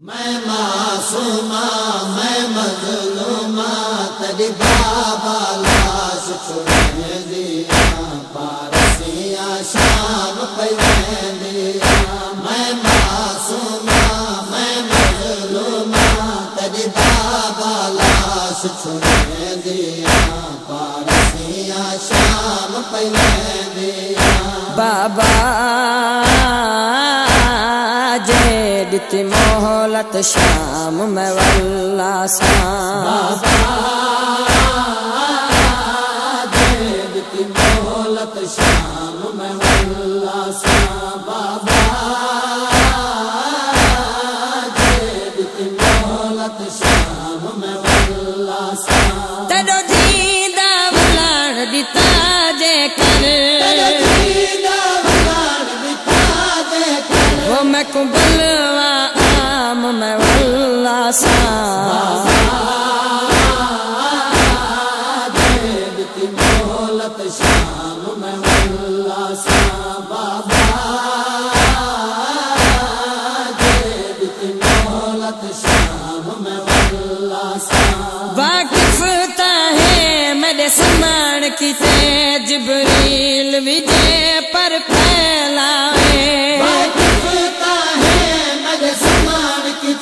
میں معصومہ، میں مظلومہ تیری بابا لاش چھوڑ دیا، پارسیاں شام پہ دیا۔ میں معصومہ، میں مظلومہ تیری بابا لاش چھوڑ دیا، پارسیاں شام پہ دیا۔ بابا دتی مہلت شام میں واللہ سام دیتی مہلت شام میں واللہ سا بابا دیتی مہلت شام میں واللہ سا تڈو دیدہ ولان دیتا جے کر وہ میں کو سمان کی تے جبریل وجے پر پھیلائے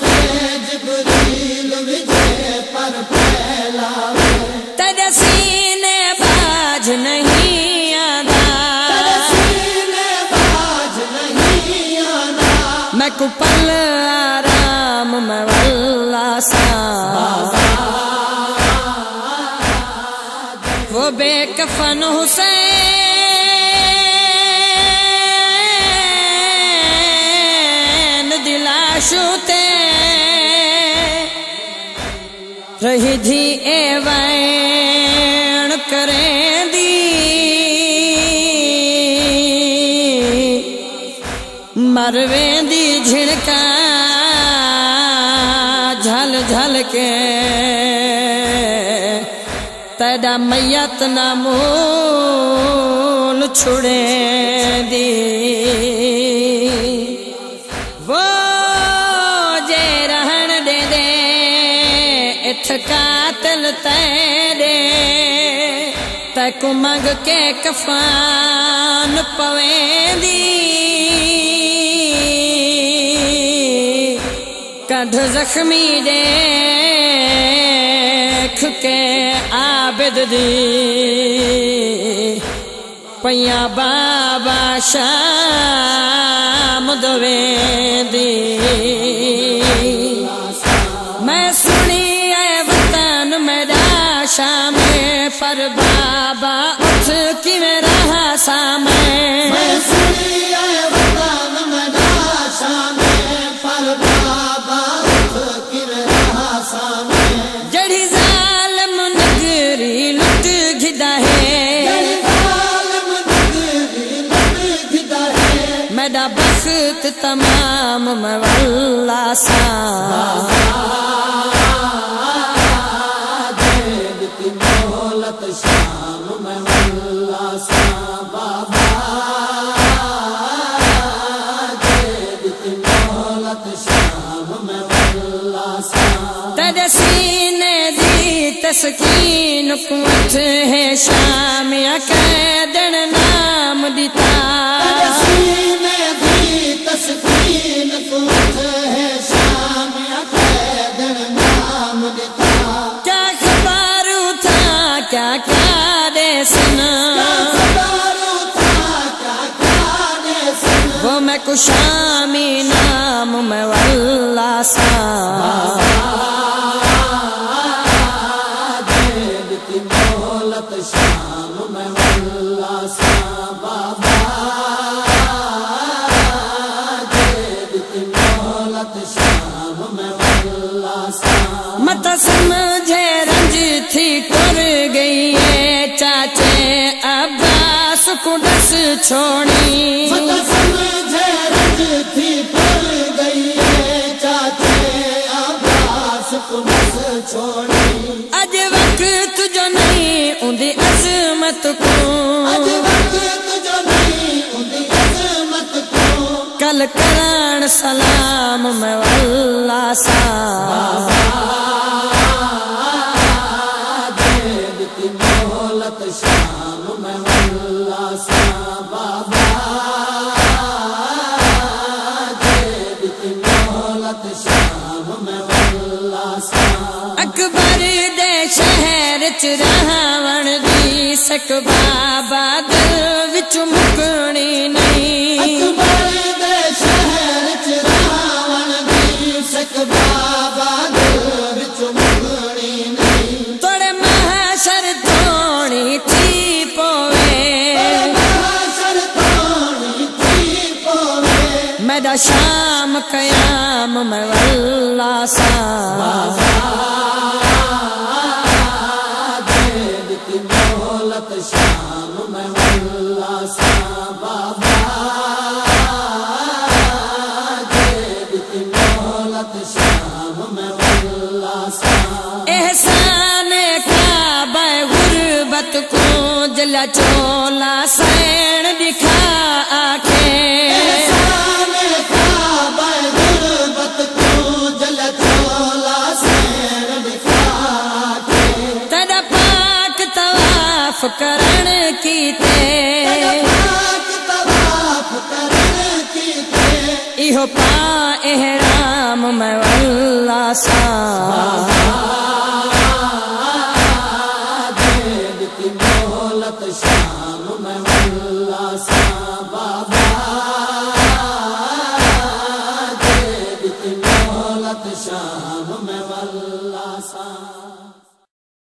ہے جبریل وجے پر پھیلا تیرے سینے باج نہیں آدھا سینے باج نہیں آنا۔ میں کپل آرام واللہ سا۔ بے کفن حسین دلاشو تے رہی دھی اے وین کریں دی مرویں دی جھڑکا، جھل جھل کے۔ تیرا میت نہ مول چھڑے دی وہ جے رہن دے دے اتھ قاتل تیرے تیکو منگ کے کفان پویں دی کڈھ دیکھ کے عابد دی۔ پیاں بابا شام دویں دی۔ میں سنی اے وطن میرا شام پر بابا، اٹھ کی میرا سامے میں سنی اے وطن منا شام پر بابا واللہ سا تیرے سینے دی تسکین قوت ہے شام قیدن مہلت شام میں واللہ سا۔ مت سمجھے رنج تھی کو کرن سلام میں واللہ سا دیتی شام میں سا بابا دیتی شام میں سا اکبر دے شہر چ راون دی سک بابا دل وچ مکڑی نہیں۔ واللہ سا احسان کا بے غربت کو جلا چولا سین پا احرام میں واللہ سا۔